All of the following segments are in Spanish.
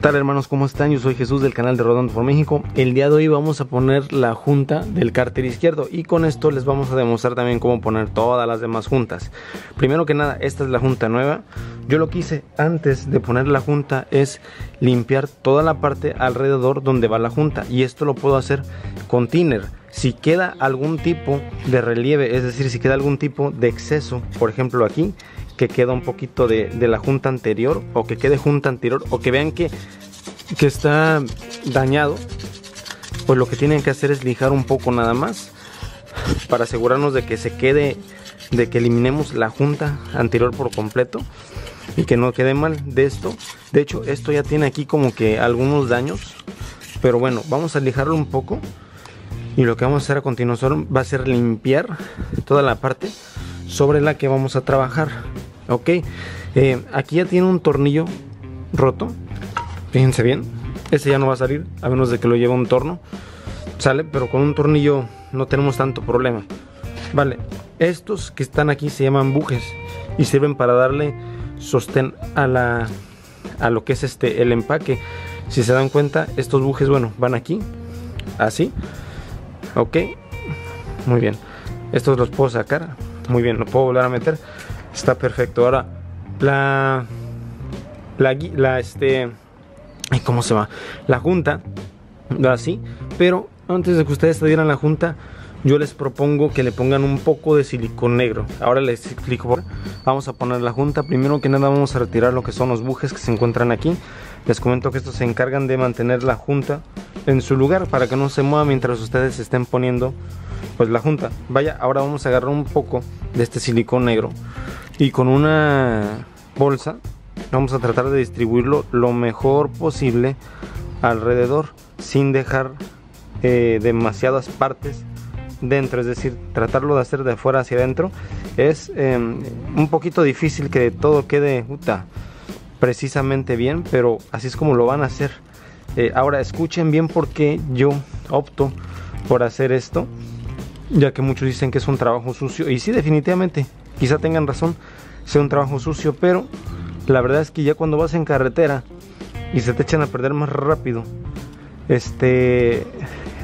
tal hermanos? ¿Cómo están? Yo soy Jesús del canal de Rodando por México. El día de hoy vamos a poner la junta del cárter izquierdo y con esto les vamos a demostrar también cómo poner todas las demás juntas. Primero que nada, esta es la junta nueva. Yo lo que hice antes de poner la junta es limpiar toda la parte alrededor donde va la junta y esto lo puedo hacer con thinner. Si queda algún tipo de relieve, es decir, si queda algún tipo de exceso, por ejemplo aquí, que queda un poquito de, la junta anterior o que quede junta anterior o que vean que, que está dañado, pues lo que tienen que hacer es lijar un poco nada más para asegurarnos de que se quede, de que eliminemos la junta anterior por completo y que no quede mal de esto. De hecho, esto ya tiene aquí como que algunos daños, pero bueno, vamos a lijarlo un poco y lo que vamos a hacer a continuación va a ser limpiar toda la parte sobre la que vamos a trabajar ok. Eh, aquí ya tiene un tornillo roto. Fíjense bien. Este ya no va a salir a menos de que lo lleve un torno. Sale pero con un tornillo no tenemos tanto problema. Vale. Estos que están aquí se llaman bujes y sirven para darle sostén a la a lo que es este el empaque. Si se dan cuenta estos bujes bueno van aquí así. Ok. Muy bien. Estos los puedo sacar. Muy bien lo puedo volver a meter Está perfecto. Ahora, la. La, este. ¿Cómo se va? La junta. Así. Pero antes de que ustedes se dieran la junta, yo les propongo que le pongan un poco de silicón negro. Ahora les explico. Vamos a poner la junta. Primero que nada vamos a retirar lo que son los bujes que se encuentran aquí. Les comento que estos se encargan de mantener la junta en su lugar para que no se mueva mientras ustedes estén poniendo pues la junta. Vaya, ahora vamos a agarrar un poco de este silicón negro y con una bolsa vamos a tratar de distribuirlo lo mejor posible alrededor sin dejar eh, demasiadas partes dentro. Es decir tratarlo de hacer de afuera hacia adentro es em, un poquito difícil que todo quede precisamente bien pero así es como lo van a hacer. Eh, ahora escuchen bien porque yo opto por hacer esto ya que muchos dicen que es un trabajo sucio. Y sí definitivamente quizá tengan razón, sea un trabajo sucio, pero la verdad es que ya cuando vas en carretera y se te echan a perder más rápido, este,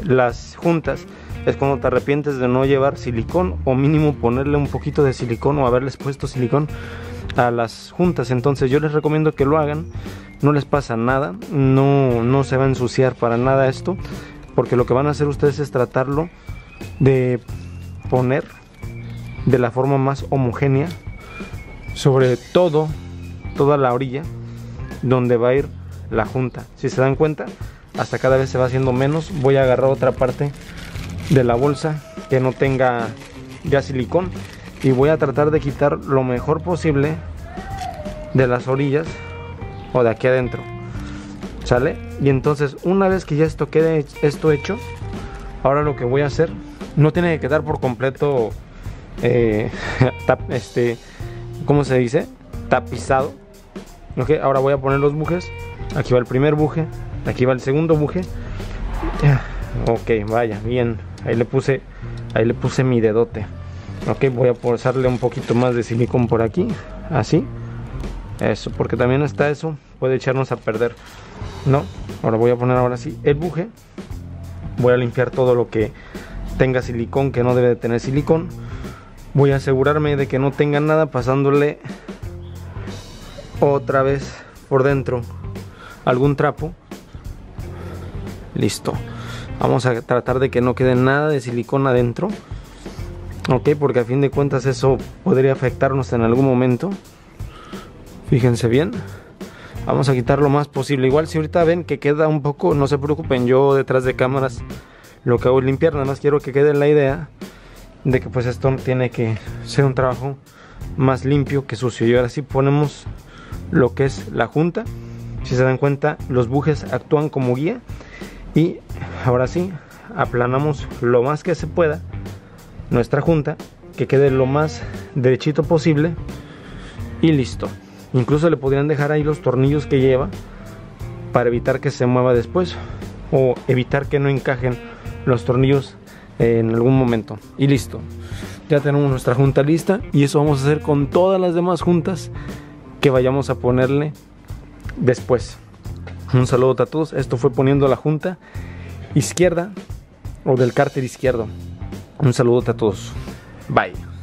las juntas, es cuando te arrepientes de no llevar silicón o mínimo ponerle un poquito de silicón o haberles puesto silicón a las juntas. Entonces yo les recomiendo que lo hagan, no les pasa nada, no, no se va a ensuciar para nada esto, porque lo que van a hacer ustedes es tratarlo de poner de la forma más homogénea sobre todo toda la orilla donde va a ir la junta. Si se dan cuenta hasta cada vez se va haciendo menos. Voy a agarrar otra parte de la bolsa que no tenga ya silicón y voy a tratar de quitar lo mejor posible de las orillas o de aquí adentro. Sale y entonces una vez que ya esto quede esto hecho ahora lo que voy a hacer no tiene que quedar por completo eh, este, ¿cómo se dice? Tapizado. Okay, ahora voy a poner los bujes. Aquí va el primer buje, aquí va el segundo buje. Ok, vaya, bien. Ahí le puse, ahí le puse mi dedote. Ok, voy a posarle un poquito más de silicón por aquí, así. Eso, porque también está eso, puede echarnos a perder. No, ahora voy a poner ahora sí el buje. Voy a limpiar todo lo que tenga silicón, que no debe de tener silicón voy a asegurarme de que no tenga nada pasándole otra vez por dentro. Algún trapo. Listo. Vamos a tratar de que no quede nada de silicona adentro. Ok porque a fin de cuentas eso podría afectarnos en algún momento. Fíjense bien. Vamos a quitar lo más posible. Igual si ahorita ven que queda un poco no se preocupen yo detrás de cámaras lo que hago es limpiar nada más quiero que quede la idea de que pues esto tiene que ser un trabajo más limpio que sucio. Y ahora sí ponemos lo que es la junta. Si se dan cuenta los bujes actúan como guía. Y ahora sí aplanamos lo más que se pueda nuestra junta que quede lo más derechito posible y listo. Incluso le podrían dejar ahí los tornillos que lleva para evitar que se mueva después o evitar que no encajen los tornillos en algún momento. Y listo. Ya tenemos nuestra junta lista y eso vamos a hacer con todas las demás juntas que vayamos a ponerle después. Un saludo a todos. Esto fue poniendo la junta izquierda o del cárter izquierdo. Un saludo a todos. Bye.